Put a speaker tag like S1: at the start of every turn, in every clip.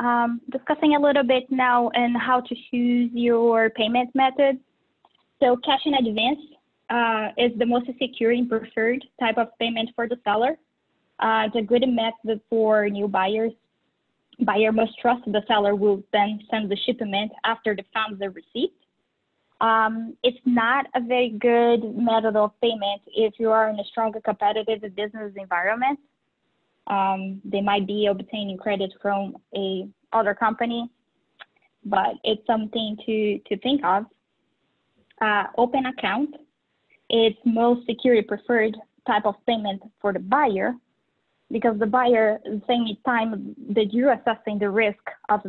S1: Um, discussing a little bit now on how to choose your payment method. So cash in advance uh, is the most secure and preferred type of payment for the seller. Uh, it's a good method for new buyers. Buyer must trust the seller will then send the shipment after the funds are received. Um, it's not a very good method of payment if you are in a strong competitive business environment. Um, they might be obtaining credit from a other company, but it's something to, to think of. Uh, open account, it's most security preferred type of payment for the buyer because the buyer, the same time that you're assessing the risk of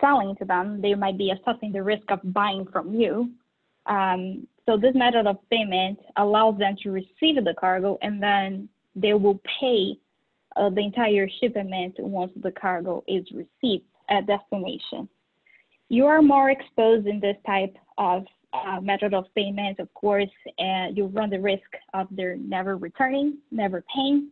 S1: selling to them, they might be assessing the risk of buying from you. Um, so this method of payment allows them to receive the cargo and then they will pay uh, the entire shipment once the cargo is received at destination. You are more exposed in this type of uh, method of payment, of course, and you run the risk of their never returning, never paying,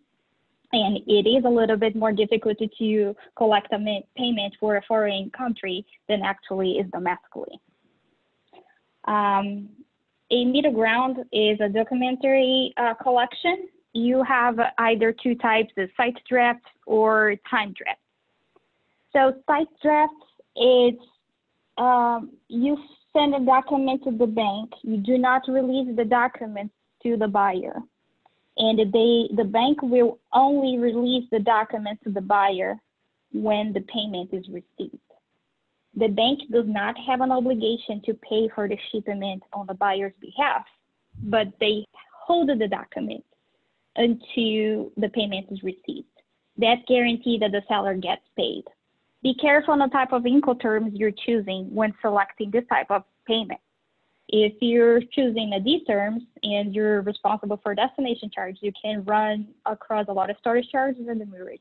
S1: and it is a little bit more difficult to collect a payment for a foreign country than actually is domestically. Um, a middle ground is a documentary uh, collection. You have either two types, the sight draft or time draft. So sight draft is um, you send a document to the bank. You do not release the document to the buyer and they, the bank will only release the documents to the buyer when the payment is received. The bank does not have an obligation to pay for the shipment on the buyer's behalf, but they hold the document until the payment is received. That guarantees that the seller gets paid. Be careful on the type of Incoterms you're choosing when selecting this type of payment. If you're choosing a D terms and you're responsible for destination charge, you can run across a lot of storage charges and demurrage.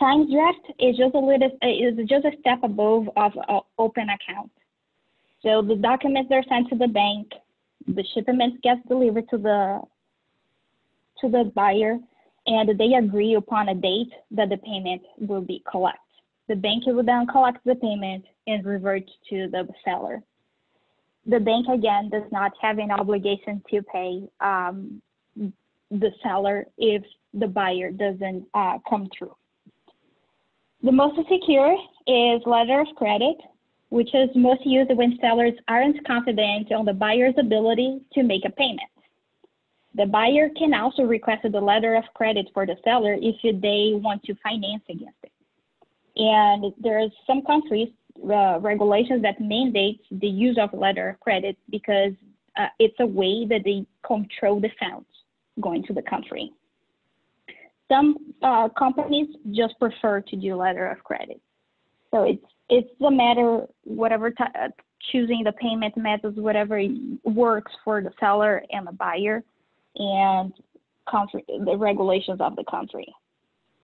S1: Time draft is just a little is just a step above of open account. So the documents are sent to the bank, the shipment gets delivered to the to the buyer, and they agree upon a date that the payment will be collected. The bank will then collect the payment and revert to the seller the bank again does not have an obligation to pay um, the seller if the buyer doesn't uh, come through. The most secure is letter of credit, which is most used when sellers aren't confident on the buyer's ability to make a payment. The buyer can also request the letter of credit for the seller if they want to finance against it. And there's some countries uh, regulations that mandate the use of letter of credit because uh, it's a way that they control the funds going to the country. Some uh, companies just prefer to do letter of credit. So it's it's a matter whatever uh, choosing the payment methods, whatever works for the seller and the buyer, and country the regulations of the country.